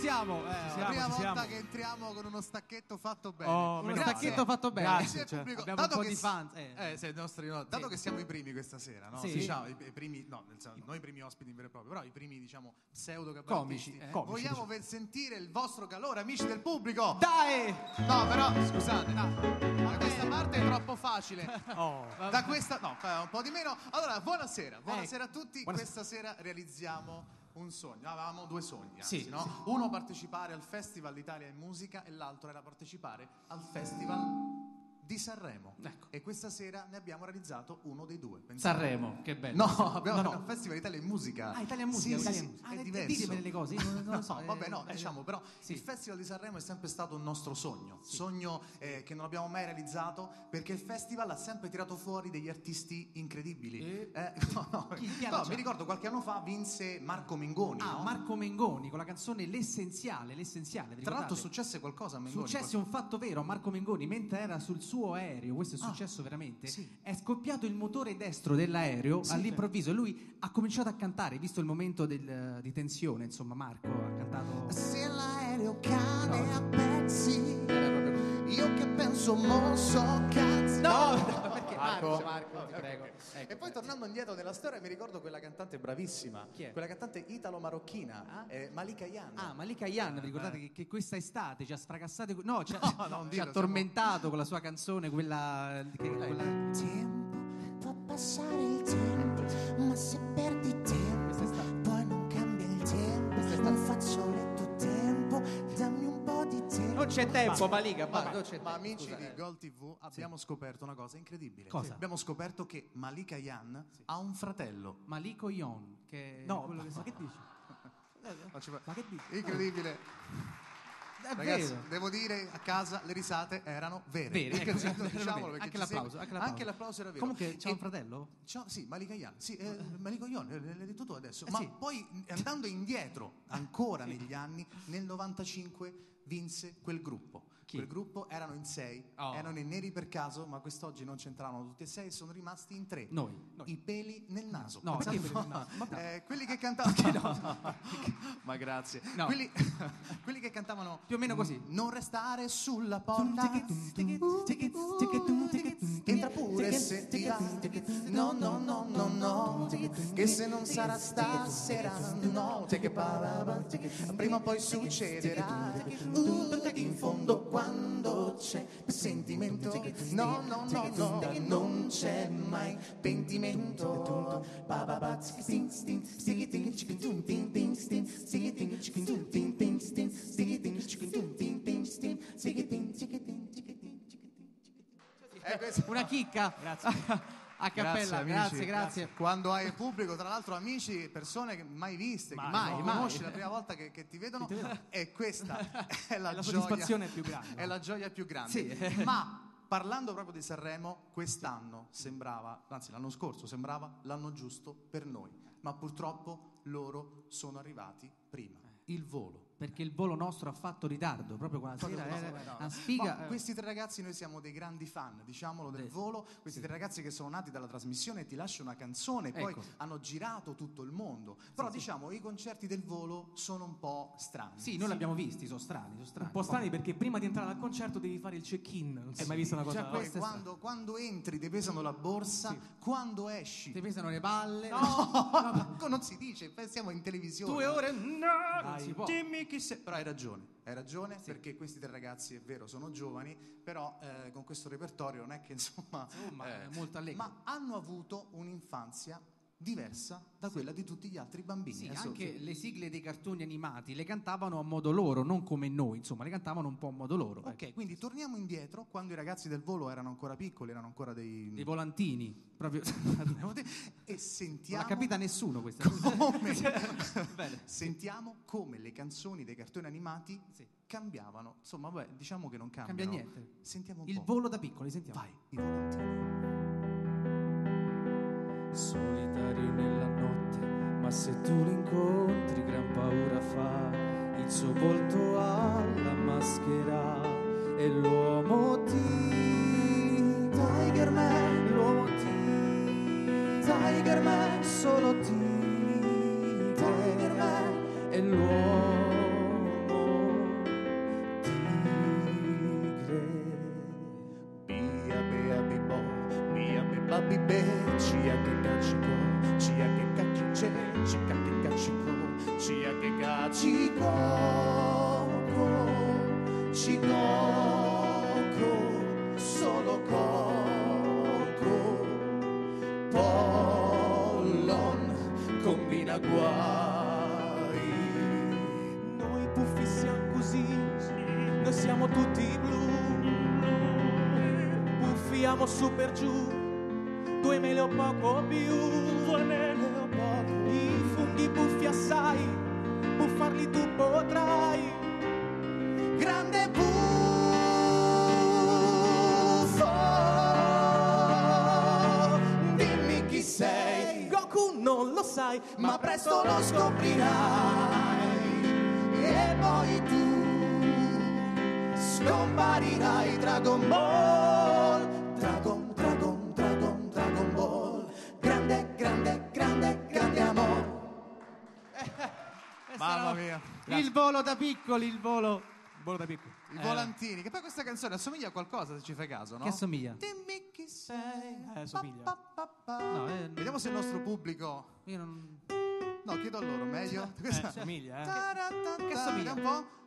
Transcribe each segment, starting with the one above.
siamo. eh, la siamo, prima ci volta siamo. che entriamo con uno stacchetto fatto bene. Oh, Uno Grazie. stacchetto fatto bene. Grazie cioè, pubblico. abbiamo un Dato po' che di fans, eh. Eh, i nostri- no, dato Sì. che siamo i primi questa sera, no? Sì. Diciamo, i, i primi, no, nel non i primi ospiti veri e propri, però i primi, diciamo, pseudo gabardinisti. Comici, eh. Comici, Vogliamo diciamo. sentire il vostro calore, amici del pubblico? Dai! No, però, scusate, no. Da questa parte è troppo facile. Oh. Da questa, no, un po' di meno. Allora, buonasera, buonasera a tutti. Buonasera. Questa sera realizziamo un sogno. Avevamo due sogni, anzi, Sì, no? Uno partecipare al Festival d'Italia in Musica e l'altro era partecipare al Festival di Sanremo. Ecco. E questa sera ne abbiamo realizzato uno dei due. pensate. Sanremo, che bello. No, abbiamo No, no. Festival Italia in Musica. Ah, Italia in Musica, Sì, Italia sì, in sì, Musica. Ah, è de- diverso. ditemele le cose, non, non lo so. No, vabbè, no, eh, diciamo, però sì. il Festival di Sanremo è sempre stato un nostro sogno, sogno eh, che non abbiamo mai realizzato perché il festival ha sempre tirato fuori degli artisti incredibili. Eh? Eh, no, no, no, mi ricordo qualche anno fa vinse Marco Mengoni. Ah, no? Marco Mengoni con la canzone L'essenziale, l'essenziale. Tra l'altro successe qualcosa a Mengoni. Successe un fatto vero a Marco Mengoni mentre era sul suo aereo, questo è Ah, successo veramente. sì. È scoppiato il motore destro dell'aereo Sì. all'improvviso e lui ha cominciato a cantare, visto il momento del- di tensione, insomma, Marco ha cantato Se l'aereo cade a pezzi, io che penso mo so cazzo. No, perché Marco. Marco, Marco, ti prego. Ecco, E poi eh, tornando indietro nella storia mi ricordo quella cantante bravissima, quella cantante italo-marocchina, Ah? eh, Malika Yan. Ah, Malika Yan, vi ricordate che, che questa estate ci ha sfracassate, no, ci ha, No, non ci ha tormentato con la sua canzone, quella, che- quella- Tempo, fa passare il tempo, ma se perdi tempo, poi non cambia il tempo. Un fazzoletto tempo, c'è tempo, Malika, Vabbè, ma non c'è ma tempo, amici scusa, di eh. Gol TV abbiamo scoperto una cosa incredibile. Cosa? Abbiamo scoperto che Malika Yan ha un fratello. Maliko Yon, che No, quello che ma che dici? Ma ci fa- Ma che dici? Incredibile. Ragazzi, devo dire a casa le risate erano vere. Vere, ecco, diciamolo, vere. Anche l'applauso, anche l'applauso. anche l'applauso era vero. Comunque E- un fratello? Ciao, sì, Malika Yan, sì, eh, Malika Yan, eh, l'hai detto tu adesso. Eh, Ma sì. poi andando indietro, ancora negli anni, nel 95 vinse quel gruppo. Chi? Quel gruppo erano in sei, Oh. erano i neri per caso, ma quest'oggi non c'entravano tutti e sei, sono rimasti in tre. Noi. noi. I peli nel naso. No, perché naso? Ma- Eh, quelli che cantavano. ma grazie. No. Quelli, quelli che cantavano. Più o meno così. Non restare sulla porta. Entra pure se ti va. No, no, no, no, no. Che se non sarà stasera, no. Prima o poi succederà. Uh, in fondo quando c'è sentimento. No, no, no, no. Non c'è mai pentimento. Una chicca. Grazie. A cappella, amici. grazie, grazie. Quando hai il pubblico, tra l'altro amici, persone che mai viste, che Mai, mai, no, conosci mai. la prima volta che, che ti vedono, ti vedono. e questa è la, La gioia, soddisfazione più grande. È la gioia più grande. Sì. Ma parlando proprio di Sanremo, quest'anno sembrava, anzi l'anno scorso sembrava l'anno giusto per noi, ma purtroppo loro sono arrivati prima. Il volo. Perché il volo nostro ha fatto ritardo, proprio quella sera era no, no. una sfiga. Ma questi tre ragazzi noi siamo dei grandi fan, diciamolo, del Sì. volo. Questi tre ragazzi che sono nati dalla trasmissione Ti lascio una canzone, poi Ecco. hanno girato tutto il mondo. Però diciamo i concerti del volo sono un po' strani. Sì, noi l'abbiamo visti, sono strani, sono strani. Un po' strani perché prima di entrare al concerto devi fare il check-in. Non si è mai vista una cosa Cioè, quando, quando entri ti pesano la borsa, quando esci. Ti pesano le palle. No, non si dice, siamo in televisione. Due ore? No, non Dai, si può. Dimmi chi sei. Però hai ragione, hai ragione perché questi tre ragazzi, è vero, sono giovani, però eh, con questo repertorio non è che insomma. Insomma, eh, è molto allegro. Ma hanno avuto un'infanzia diversa da quella di tutti gli altri bambini. Sì, Adesso- anche le sigle dei cartoni animati le cantavano a modo loro, non come noi, insomma, le cantavano un po' a modo loro. ecco. Ok, quindi torniamo indietro quando i ragazzi del volo erano ancora piccoli, erano ancora dei. Dei volantini, proprio. e Non sentiamo. l'ha capita nessuno questa cosa. come, sentiamo come le canzoni dei cartoni animati Sì. cambiavano. Insomma, vabbè, diciamo che non Cambia cambiano. niente. Sentiamo un Il po'. volo da piccoli, sentiamo. Vai, i volantini. Solitario nella notte, ma se tu l'incontri gran paura fa, il suo volto alla maschera e l'uomo ti Tiger Man, l'uomo ti Tiger Man, solo ti Tiger Man e l'uomo siamo così, noi siamo tutti blu. Puffiamo su per giù, mele o poco più. Mele o poco. I funghi buffi assai, buffarli tu potrai. grande buffo. Dimmi chi sei, Goku non lo sai, ma presto lo scoprirai. E poi tu scomparirai Dragon Ball. Mamma mia. Il volo da piccoli, il volo. Volo da piccolo. I volantini, che poi questa canzone assomiglia a qualcosa se ci fai caso, no? Che assomiglia? Dimmi chi sei. Eh, somiglia. Pa, pa, pa, pa. No, eh, Vediamo se il nostro pubblico. Io non... No, chiedo a loro, meglio. Eh, somiglia, eh. Che assomiglia? un po'.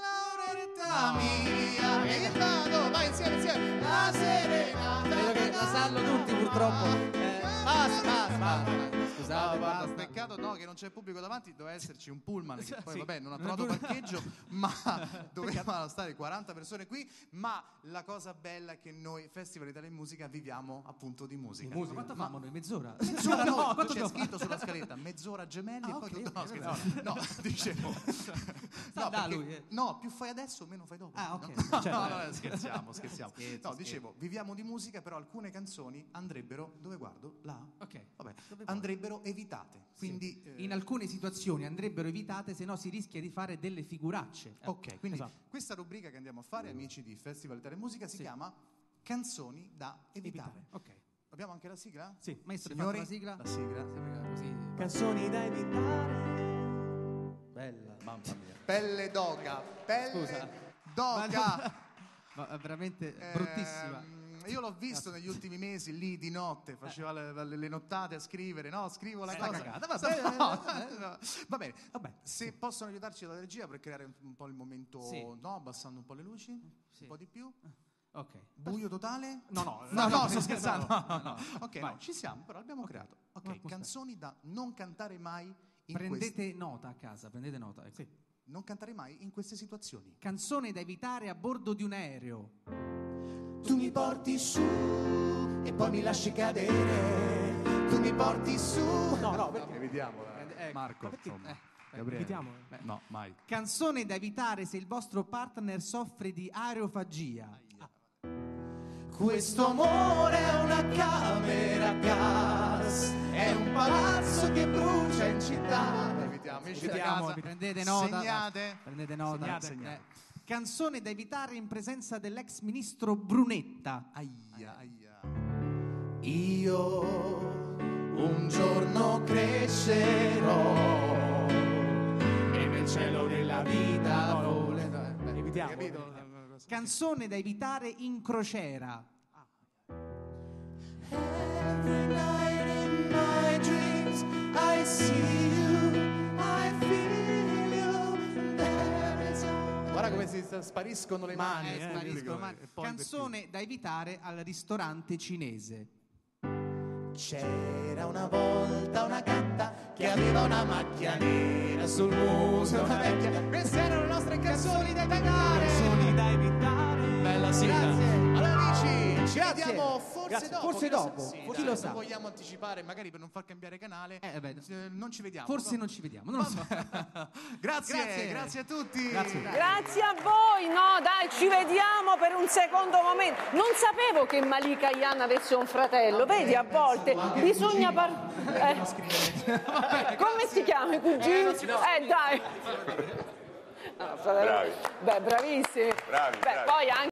Lauretta mia, e il vado, vai insieme, insieme. La serenata. Vedo che la sanno tutti purtroppo. Eh, basta, basta, basta. No, guarda, basta. peccato no, che non c'è pubblico davanti, doveva esserci un pullman che poi Sì. vabbè non ha trovato parcheggio, ma dovevano stare 40 persone qui, ma la cosa bella è che noi Festival Italia in Musica viviamo appunto di musica. Ma quanto famo noi? Mezz'ora? Mezz'ora, no, quanto c'è dobbiamo scritto sulla scaletta mezz'ora gemelli Ah, e poi ok, tutto. No, ok, scherzo. no, dicevo. No, perché- lui, eh. no, più fai adesso, meno fai dopo. Ah, ok. No, Cioè, no, no, scherziamo, scherziamo. Scherzo, No, scherzo. dicevo, viviamo di musica, però alcune canzoni andrebbero, dove guardo? Là. Ok. Vabbè, vuoi? Andrebbero evitate. Quindi, eh, In alcune situazioni andrebbero evitate, se no si rischia di fare delle figuracce. Eh, ok, quindi esatto. questa rubrica che andiamo a fare, amici di Festival Italia Musica, si Sì. chiama Canzoni da evitare. Ok. Abbiamo anche la sigla? Sì. Maestro, Signori, la sigla? la sigla. Sì, così... Canzoni da evitare. Bella, mamma mia. Pelle d'oca, pelle Scusa. d'oca. Ma è veramente Ehm, bruttissima. Io l'ho visto negli ultimi mesi lì di notte, faceva le, le- nottate a scrivere, no? Scrivo la Sta cosa. cagata, vabbè, No, eh, no. Va bene, Vabbè. se possono aiutarci dalla regia per creare un, un po' il momento, Sì. no? Abbassando un po' le luci, Sì. un po' di più. Ok. Buio totale? No, no, No, no, no, sto scherzando. no. Ok, no, ci siamo, però l'abbiamo creato. Ok, Ma canzoni da non cantare mai in Prendete queste, nota a casa, prendete nota. ecco. non cantare mai in queste situazioni. Canzone da evitare a bordo di un aereo. Tu mi porti su e poi mi lasci cadere. Tu mi porti su. No, no, perché? Evitiamola. Ecco, Marco, perché- insomma. eh, Gabriele. evitiamo. Beh, no, mai. Canzone da evitare se il vostro partner soffre di aerofagia. Questo amore è una camera a gas, è un palazzo che brucia in città. Evitiamo, Evitiamo, casa. Prendete nota. Segnate. Prendete nota. Segnate. Eh. Canzone da evitare in presenza dell'ex ministro Brunetta. Aia, aia. Io un giorno crescerò e nel cielo della vita volerò. Evitiamo. Capito? Canzone da evitare in crociera. Every spariscono le mani. Eh, spariscono, ma- Canzone da evitare al ristorante cinese. C'era una volta una gatta che aveva una macchia nera sul muso. Una vecchia. Queste erano le nostre canzoni da evitare. Canzoni da evitare. Bella sigla. Allora amici, ci Grazie. vediamo forse Grazie. dopo. Forse chi lo sa- dopo, sì, chi dai, lo sa. Vogliamo anticipare, magari per non far cambiare canale. Eh, beh, eh, non ci vediamo. Forse no? non ci vediamo, non lo so. Grazie, grazie, Grazie. a tutti. Grazie a voi, no dai, ci vediamo per un secondo momento. Non sapevo che Malika Ian avesse un fratello, vedi a volte bisogna parlare... Come si chiama i cugini? Eh dai. No, fratello- Beh, bravissimi. Bravi, Beh, bravi. poi anche...